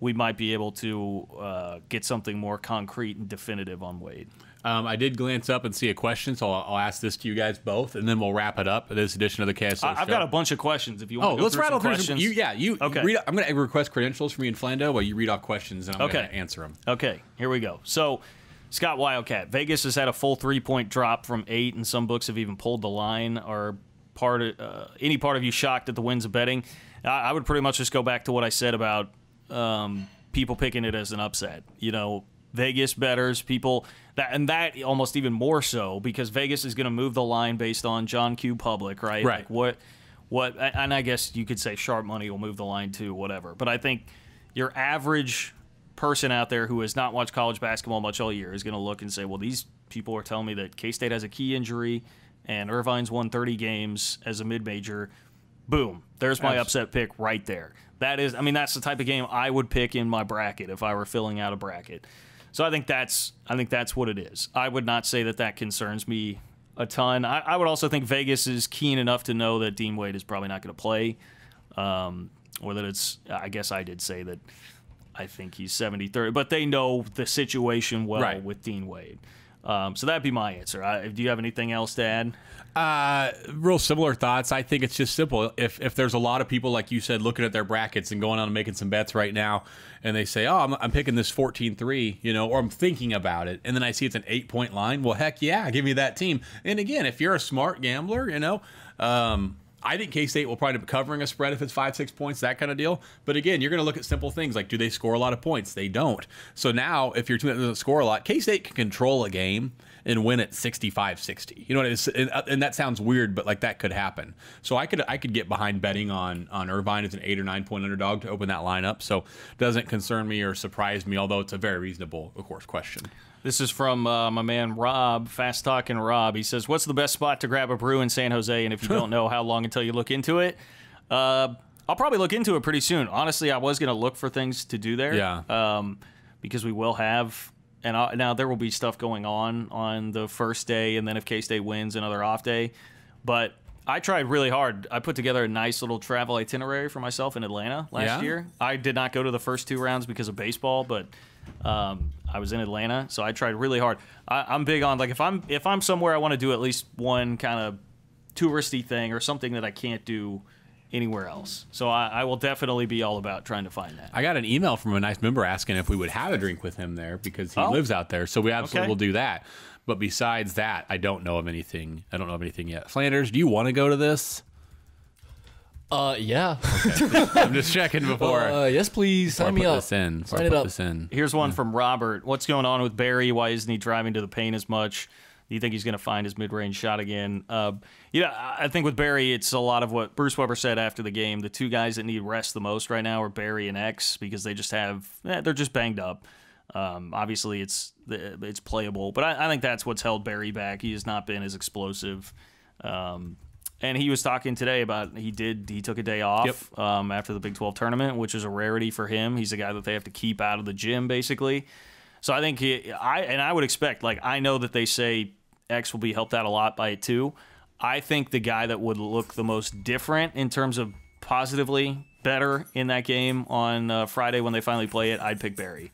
we might be able to uh, get something more concrete and definitive on Wade. Um, I did glance up and see a question, so I'll, I'll, ask this to you guys both, and then we'll wrap it up. This edition of the KSO I, I've got a bunch of questions. If you want, oh, to let's rattle through questions. You, yeah, you. Okay. Read, I'm going to request credentials from you and Flando while you read off questions, and I'm okay. going to answer them. Okay, here we go. So. Scott Wildcat, Vegas has had a full three point drop from eight, and some books have even pulled the line. Are part of, uh, any part of you shocked at the wins of betting? I, I, would pretty much just go back to what I said about um, people picking it as an upset. You know, Vegas betters, people that and that almost even more so because Vegas is going to move the line based on John Q Public, right? Right. Like what what and I guess you could say sharp money will move the line too, whatever. But I think your average person out there who has not watched college basketball much all year is going to look and say, "Well, these people are telling me that K-State has a key injury and Irvine's won 30 games as a mid-major." Boom. There's my upset pick right there. That is I mean that's the type of game I would pick in my bracket if I were filling out a bracket. So I think that's I think that's what it is. I would not say that that concerns me a ton. I, I would also think Vegas is keen enough to know that Dean Wade is probably not going to play, um, or that it's. I guess I did say that I think he's 70 30, but they know the situation well right. with Dean Wade. Um, so that'd be my answer. I, do you have anything else to add? Uh, real similar thoughts. I think it's just simple. If if there's a lot of people like you said looking at their brackets and going on and making some bets right now, and they say, "Oh, I'm, I'm picking this 14-3," you know, or I'm thinking about it, and then I see it's an eight point line. Well, heck yeah, give me that team. And again, if you're a smart gambler, you know. Um, I think K State will probably be covering a spread if it's five, six points, that kind of deal. But again, you're going to look at simple things like do they score a lot of points? They don't. So now, if your team doesn't score a lot, K State can control a game and win at 65-60. You know, what and, uh, and, that sounds weird, but like that could happen. So I could I could get behind betting on on Irvine as an eight or nine point underdog to open that lineup. So doesn't concern me or surprise me, although it's a very reasonable, of course, question. This is from uh, my man Rob, fast talking Rob. He says, "What's the best spot to grab a brew in San Jose?" And if you don't know, how long until you look into it? Uh, I'll probably look into it pretty soon. Honestly, I was going to look for things to do there. Yeah. Um, because we will have, and I, now there will be stuff going on on the first day, and then if K State wins, another off day. But I tried really hard. I put together a nice little travel itinerary for myself in Atlanta last yeah? year. I did not go to the first two rounds because of baseball, but um, I was in Atlanta, so I tried really hard. I, am big on like if I'm if I'm somewhere, I want to do at least one kind of touristy thing or something that I can't do anywhere else. So I, I, will definitely be all about trying to find that. I got an email from a nice member asking if we would have a drink with him there because he oh. lives out there. So we absolutely okay. will do that. But besides that, I don't know of anything. I don't know of anything yet. Flanders, do you want to go to this? Uh, yeah. Okay. I'm just checking before. Uh, yes, please. Sign me put up. This in. Sign it up. This in. Here's one yeah. from Robert. What's going on with Barry? Why isn't he driving to the paint as much? Do you think he's going to find his mid-range shot again? Uh, yeah, I think with Barry, it's a lot of what Bruce Weber said after the game. The two guys that need rest the most right now are Barry and X because they just have eh, they're just banged up. Um, obviously, it's it's playable, but I, I, think that's what's held Barry back. He has not been as explosive. Um, and he was talking today about he did he took a day off yep. um, after the Big 12 tournament, which is a rarity for him. He's a guy that they have to keep out of the gym basically. So I think he, I and I would expect like I know that they say X will be helped out a lot by it too. I think the guy that would look the most different in terms of positively better in that game on uh, Friday when they finally play it, I'd pick Barry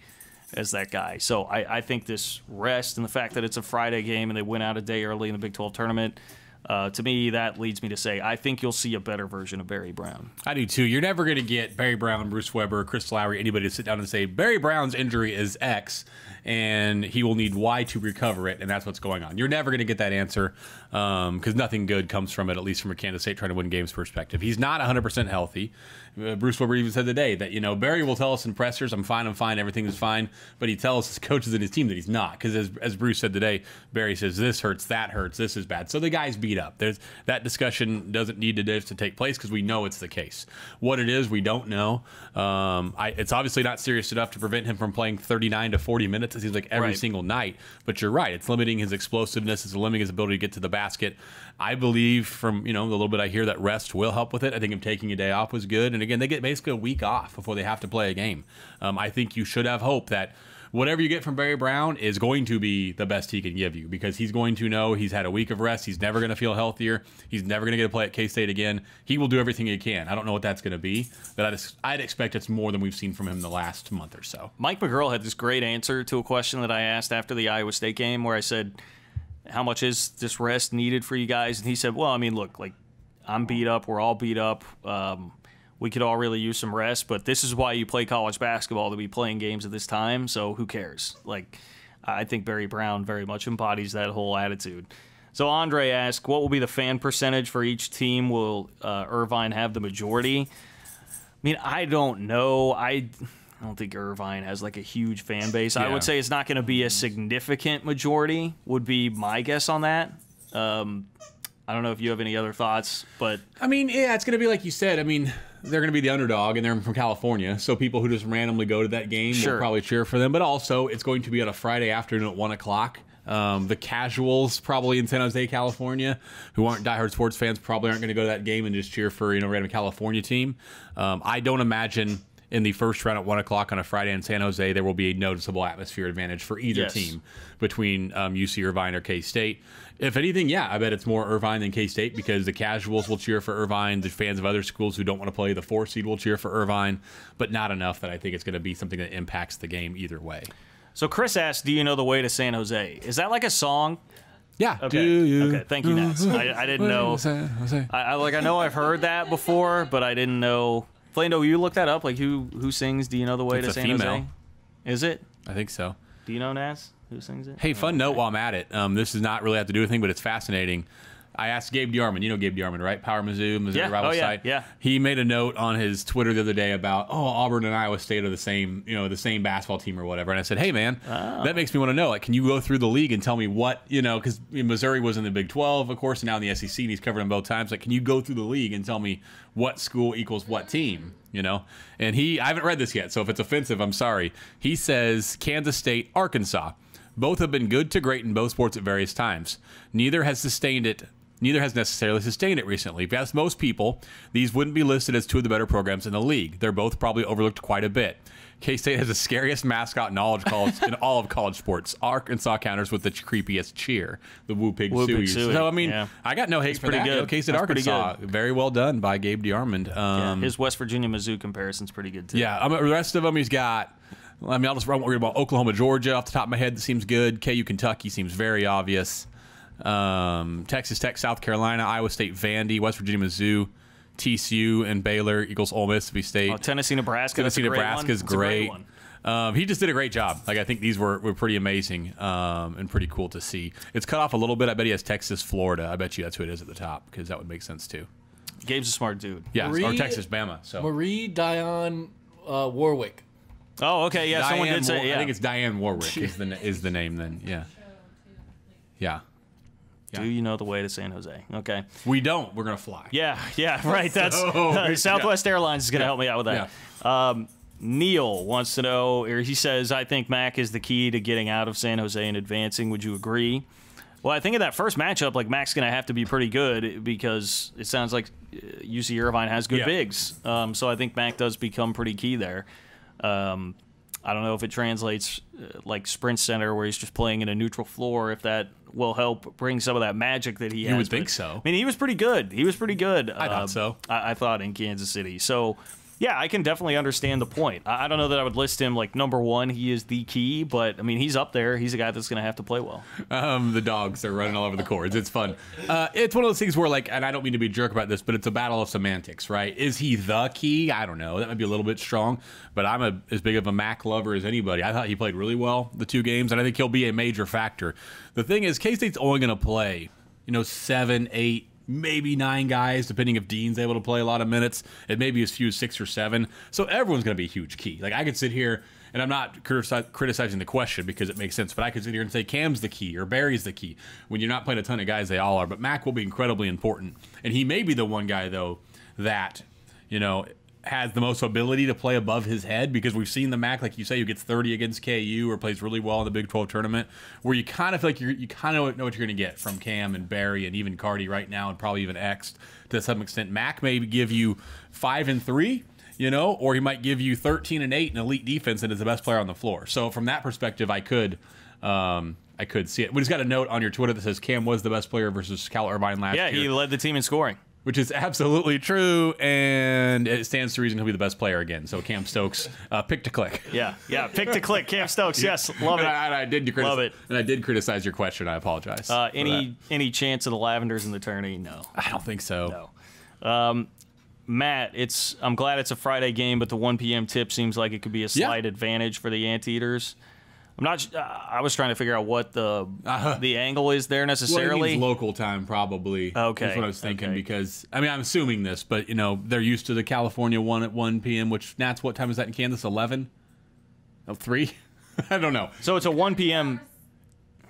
as that guy. So I, I think this rest and the fact that it's a Friday game and they went out a day early in the Big 12 tournament. Uh, to me, that leads me to say I think you'll see a better version of Barry Brown. I do too. You're never going to get Barry Brown, Bruce Weber, Chris Lowery, anybody to sit down and say Barry Brown's injury is X and he will need Y to recover it, and that's what's going on. You're never going to get that answer because um, nothing good comes from it, at least from a Kansas State trying to win games perspective. He's not 100% healthy. Uh, Bruce Weber even said today that, you know, Barry will tell us in pressers, I'm fine, I'm fine, everything is fine, but he tells his coaches and his team that he's not because, as, as Bruce said today, Barry says this hurts, that hurts, this is bad. So the guy's beat up. There's That discussion doesn't need to, to take place because we know it's the case. What it is, we don't know. Um, I, it's obviously not serious enough to prevent him from playing 39 to 40 minutes. It seems like every Right. single night. But you're right; it's limiting his explosiveness. It's limiting his ability to get to the basket. I believe, from you know the little bit I hear, that rest will help with it. I think him taking a day off was good. And again, they get basically a week off before they have to play a game. Um, I think you should have hope that whatever you get from Barry Brown is going to be the best he can give you because he's going to know he's had a week of rest. He's never going to feel healthier. He's never going to get to play at K State again. He will do everything he can. I don't know what that's going to be, but I'd, I'd expect it's more than we've seen from him the last month or so. Mike McGuirl had this great answer to a question that I asked after the Iowa State game where I said, How much is this rest needed for you guys? And he said, Well, I mean, look, like, I'm beat up. We're all beat up. Um, we could all really use some rest, but this is why you play college basketball to be playing games at this time. So who cares? Like, I think Barry Brown very much embodies that whole attitude. So Andre asked, what will be the fan percentage for each team? Will uh, Irvine have the majority? I mean, I don't know. I I don't think Irvine has like a huge fan base. I would say it's not going to be a significant majority. Would be my guess on that. Um, I don't know if you have any other thoughts, but I mean, yeah, it's going to be like you said. I mean, they're going to be the underdog, and they're from California, so people who just randomly go to that game Sure. will probably cheer for them. But also, it's going to be on a Friday afternoon at one o'clock. Um, the casuals, probably in San Jose, California, who aren't diehard sports fans, probably aren't going to go to that game and just cheer for you know random California team. Um, I don't imagine in the first round at one o'clock on a Friday in San Jose there will be a noticeable atmosphere advantage for either Yes. team between um, UC Irvine or K State. If anything, yeah, I bet it's more Irvine than K State because the casuals will cheer for Irvine. The fans of other schools who don't want to play the four seed will cheer for Irvine, but not enough that I think it's going to be something that impacts the game either way. so Chris asked, "Do you know the way to San Jose?" Is that like a song? Yeah. Okay. Do you Okay. Thank you, Nats. I, I didn't know. I, I like. I know I've heard that before, but I didn't know. Flando, will you look that up? Like who who sings? Do you know the way It's to a San female. Jose? Is it? I think so. Do you know Nats? Who sings it? Hey, fun note while I'm at it. Um, this does not really have to do with anything, but it's fascinating. I asked Gabe DeArmond. You know Gabe DeArmond, right? Power Mizzou, Missouri Yeah. rival Oh, yeah. site. Yeah. He made a note on his Twitter the other day about, oh, Auburn and Iowa State are the same, you know, the same basketball team or whatever. And I said, hey, man, Oh. that makes me want to know. Like, can you go through the league and tell me what, you know, because Missouri was in the Big 12, of course, and now in the SEC, and he's covered them both times. Like, can you go through the league and tell me what school equals what team? You know, and he, I haven't read this yet, so if it's offensive, I'm sorry. He says Kansas State, Arkansas. Both have been good to great in both sports at various times. Neither has sustained it. Neither has necessarily sustained it recently. If you ask most people, these wouldn't be listed as two of the better programs in the league. They're both probably overlooked quite a bit. K State has the scariest mascot in all college in all of college sports. Arkansas counters with the creepiest cheer, the Woo Pig Woo Suey. So I mean, yeah. I got no hate for pretty that. good. K State That's Arkansas, very well done by Gabe DeArmond. Um, His West Virginia Mizzou comparison's pretty good too. yeah, I mean, the rest of them, he's got. I mean, I'll just run worried about Oklahoma, Georgia off the top of my head. That seems good. KU, Kentucky seems very obvious. Um, Texas Tech, South Carolina, Iowa State, Vandy, West Virginia, Mizzou, TCU, and Baylor, Eagles, Ole Miss, Mississippi State. Oh, Tennessee, Nebraska. Tennessee, Nebraska is great great. Um, he just did a great job. Like I think these were, were pretty amazing um, and pretty cool to see. It's cut off a little bit. I bet he has Texas, Florida. I bet you that's who it is at the top because that would make sense too. Gabe's a smart dude. Yeah, or Texas, Bama. So Marie Dion uh, Warwick. Oh, okay. Yeah, someone did say. War- Yeah. I think it's Dionne Warwick is the is the name then. Yeah. Yeah. Do you know the way to San Jose? Okay. We don't. We're gonna fly. Yeah, yeah, right. That's So, Southwest Airlines is going to help me out with that. Um, Neil wants to know, or he says, I think Mac is the key to getting out of San Jose and advancing. Would you agree? Well, I think in that first matchup, like Mac's going to have to be pretty good because it sounds like uh, UC Irvine has good Yeah. bigs. Um, so I think Mac does become pretty key there. Um, I don't know if it translates uh, like Sprint Center, where he's just playing in a neutral floor. If that will help bring some of that magic that he has. You would think But, so. I mean, he was pretty good. He was pretty good. I thought so. I, I thought in Kansas City. So. Yeah, I can definitely understand the point. I don't know that I would list him like number one. He is the key, but I mean, he's up there. He's a guy that's going to have to play well. Um, the dogs are running all over the courts. It's fun. Uh, it's one of those things where, like, and I don't mean to be a jerk about this, but it's a battle of semantics, right? Is he the key? I don't know. That might be a little bit strong, but I'm a, as big of a Mac lover as anybody. I thought he played really well the two games, and I think he'll be a major factor. The thing is, K State's only going to play, you know, seven, eight, maybe nine guys, depending if Dean's able to play a lot of minutes. It may be as few as six or seven. So everyone's going to be a huge key. Like I could sit here, and I'm not criticizing the question because it makes sense, but I could sit here and say Kam's the key or Barry's the key. When you're not playing a ton of guys, they all are. But Mac will be incredibly important, and he may be the one guy though that you know has the most ability to play above his head because we've seen the Mac, like you say, who gets 30 against KU or plays really well in the Big 12 tournament, where you kind of feel like you're, you kind of know what you're going to get from Kam and Barry and even Cardi right now, and probably even X to some extent. Mac may give you five and three. You know, or he might give you 13 and 8 in elite defense and is the best player on the floor. So from that perspective, I could um, I could see it. We just got a note on your Twitter that says Kam was the best player versus Cal Irvine last Yeah, year Yeah, he led the team in scoring. Which is absolutely true, and it stands to reason he'll be the best player again. So Kam Stokes, uh, pick to click. Yeah, yeah. Pick to click. Kam Stokes. Yes, love And it. I, and I did criticize, Love it. and I did criticize your question. I apologize. Uh, any any chance of the Lavenders in the tourney? No. I don't think so. no. Um, Matt, it's I'm glad it's a Friday game, but the 1 p.m. tip seems like it could be a Yeah. slight advantage for the Anteaters. I'm not. Uh, I was trying to figure out what the Uh-huh. the angle is there necessarily. means local time probably. Okay, That's what I was thinking okay. because I mean I'm assuming this, but you know they're used to the California one at 1 p.m. Which Nats, what time is that in Kansas? 11? Oh, three? I don't know. so it's a 1 p.m.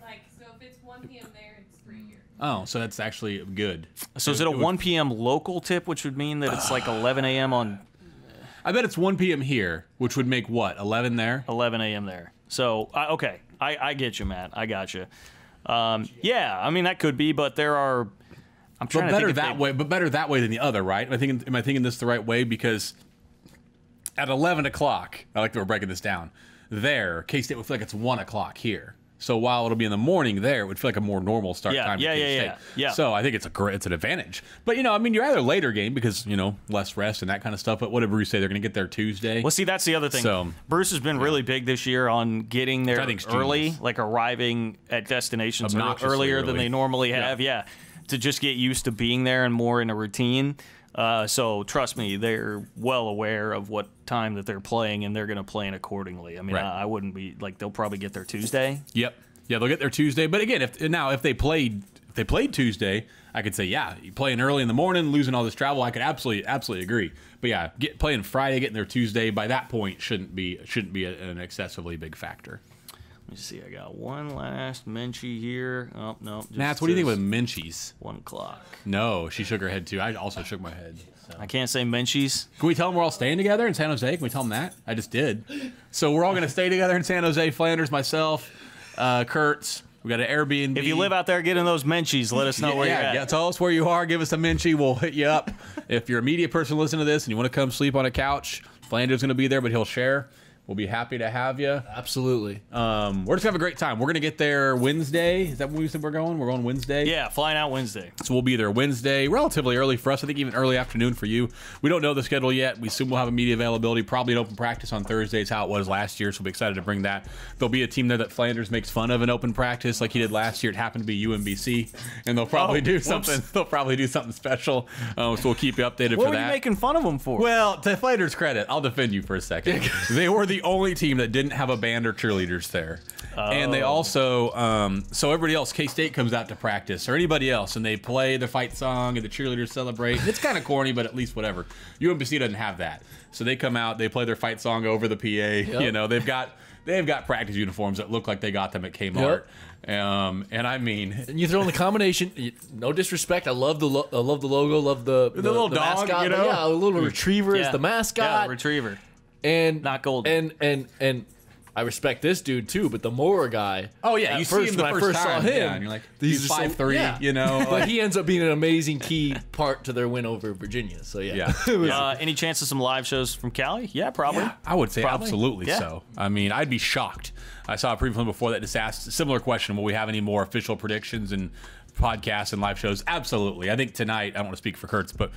Like, so if it's 1 p.m. there, it's 3 here. Oh, so that's actually good. So is it a would- 1 p.m. local tip, which would mean that it's like 11 a.m. on I bet it's 1 p.m. here, which would make what 11 there. 11 a.m. there. So I okay, I, I get you, Matt. I got you. Um, yeah, I mean that could be, but there are. I'm trying But to better that they- way. But better that way than the other, right? Am I thinking? Am I thinking this the right way? Because at eleven o'clock, I like that we're breaking this down. There, K State would feel like it's one o'clock here. So while it'll be in the morning there, it would feel like a more normal start Yeah, time. yeah, yeah, yeah, yeah. So I think it's a great, it's an advantage. But you know, I mean, you're either later game because you know less rest and that kind of stuff. But whatever you say, they're going to get there Tuesday. Well, see, that's the other thing. So- Bruce has been really big this year on getting there early, genius. like arriving at destinations earlier than they normally have. Yeah. to just get used to being there and more in a routine. Uh, so trust me, they're well aware of what time that they're playing, and they're going to plan accordingly. I mean, Right. I, I wouldn't be like they'll probably get there Tuesday. Yep. Yeah, they'll get there Tuesday. But again, if now if they played if they played Tuesday, I could say yeah, you playing early in the morning, losing all this travel. I could absolutely absolutely agree. But yeah, get playing Friday, getting there Tuesday. By that point, shouldn't be shouldn't be a, an excessively big factor. Let me see. I got one last Menchie here. Oh no, just Nats, what do you think says with Minchies? one o'clock? No, she shook her head too. I also shook my head. So. I can't say Menchies. Can we tell them we're all staying together in San Jose? Can we tell them that? I just did. So we're all going to stay together in San Jose. Flanders, myself, uh, Kurtz. We got an Airbnb. If you live out there getting those Menchies, let us know where you're at. yeah, tell us where you are. Give us a Menchie. We'll hit you up. if you're a media person listening to this and you want to come sleep on a couch, Flanders is going to be there, but he'll share. We'll be happy to have you. Absolutely. Um, we're just gonna have a great time. We're gonna get there Wednesday. Is that when we said we're going? We're going Wednesday. Yeah, flying out Wednesday. So we'll be there Wednesday, relatively early for us. I think even early afternoon for you. We don't know the schedule yet. We assume we'll have a media availability, probably an open practice on Thursdays, how it was last year. So we'll be excited to bring that. There'll be a team there that Flanders makes fun of in open practice, like he did last year. It happened to be UMBC, and they'll probably Oh, do whoops. something. They'll probably do something special. Um, so we'll keep you updated What for were that. you making fun of them for? Well, to Flanders' credit, I'll defend you for a second. they were the only team that didn't have a band or cheerleaders there. And they Oh. also, um, so everybody else, K State comes out to practice, or anybody else, and they play the fight song, and the cheerleaders celebrate. It's kind of corny, but at least whatever. UMBC doesn't have that. So they come out, they play their fight song over the PA. You know, they've got. They've got practice uniforms that look like they got them at Kmart, um, and I mean, And you throw in the combination. No disrespect. I love the lo- I love the logo. Love the the, little dog, mascot, you know? Yeah, a little retriever Yeah. is the mascot. Yeah, retriever. And Not golden. And and and I respect this dude too, but the Maura guy. Oh yeah, at you first, see him the when first I first time, saw him, yeah, and you're like, he's he's so- five three, yeah. you know. but he ends up being an amazing key part to their win over Virginia. So yeah, Yeah. It Uh, any chance of some live shows from Cali? Yeah, probably. Yeah, I would say Probably. absolutely Yeah. so. I mean, I'd be shocked. I saw a preview film before that just asked a similar question: Will we have any more official predictions and podcasts and live shows? Absolutely. I think tonight. I don't want to speak for Kurtz, but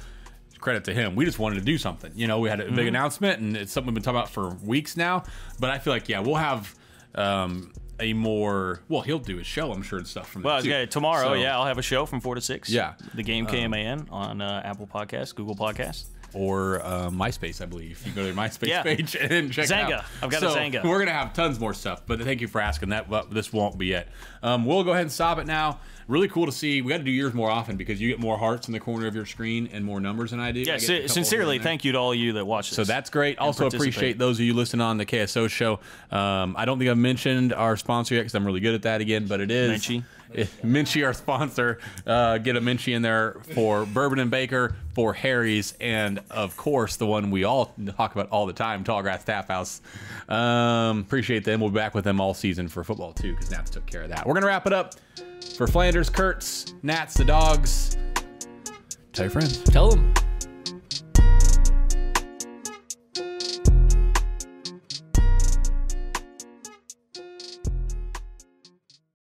credit to him. We just wanted to do something. You know, we had a Mm-hmm. big announcement, and it's something we've been talking about for weeks now. But I feel like yeah, we'll have. Um, a more well, he'll do his show, I'm sure, and stuff from Well, yeah, tomorrow, So- yeah, I'll have a show from four to six. Yeah. the game KMAN on uh, Apple Podcasts, Google Podcasts. or uh, MySpace, I believe. You go to MySpace Yeah. page and check it Xanga. out. I've got a so Xanga. We're gonna have tons more stuff, but thank you for asking that. But this won't be it. Um, we'll go ahead and stop it now. Really cool to see. We got to do yours more often because you get more hearts in the corner of your screen and more numbers than I do. Yeah, si- sincerely, thank you to all you that watch this. So that's great. Also appreciate those of you listening on the KSO show. Um, I don't think I've mentioned our sponsor yet because I'm really good at that again, but it is Minchie. Minchie, our sponsor. Uh, get a Minchie in there for Bourbon and Baker, for Harry's, and of course the one we all talk about all the time, Tallgrass Tap House. Um, appreciate them. We'll be back with them all season for football too because Nats took care of that. We're gonna wrap it up for Flanders, Kurtz, Nats, the dogs. Tell your friends. tell them.